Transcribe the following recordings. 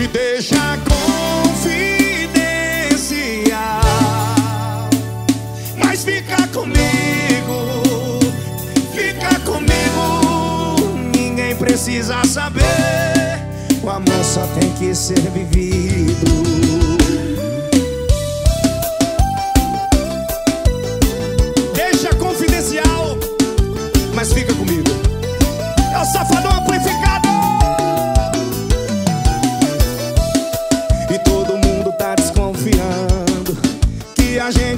e deixa confidencial. Mas fica comigo, fica comigo. Ninguém precisa saber. O amor só tem que ser vivido.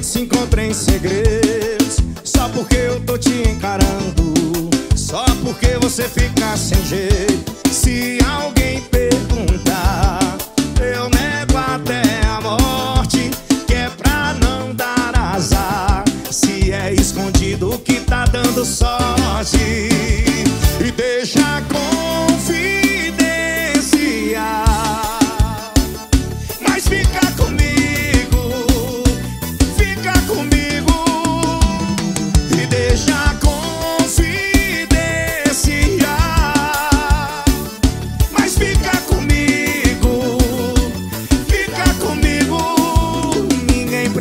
Se encontra em segredos. Só porque eu tô te encarando. Só porque você fica sem jeito. Se alguém perguntar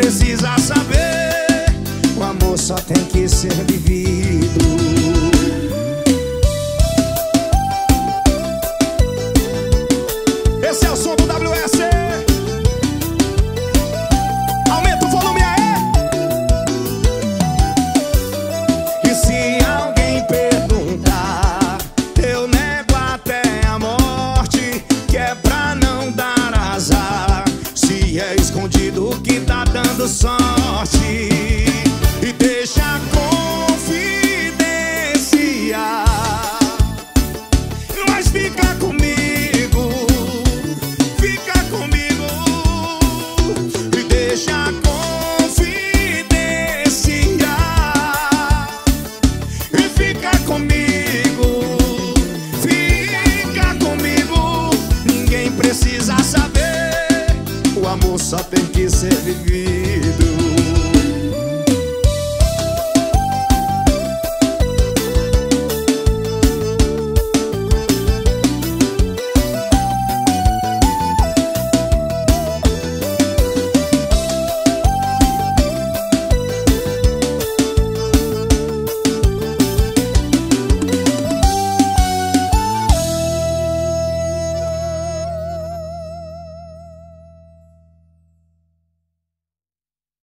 precisa saber. O amor só tem que ser vivido. Esse é o som do do que tá dando sorte. só tem que ser vivido.